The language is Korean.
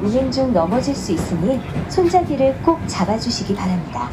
운행 중 넘어질 수 있으니 손잡이를 꼭 잡아주시기 바랍니다.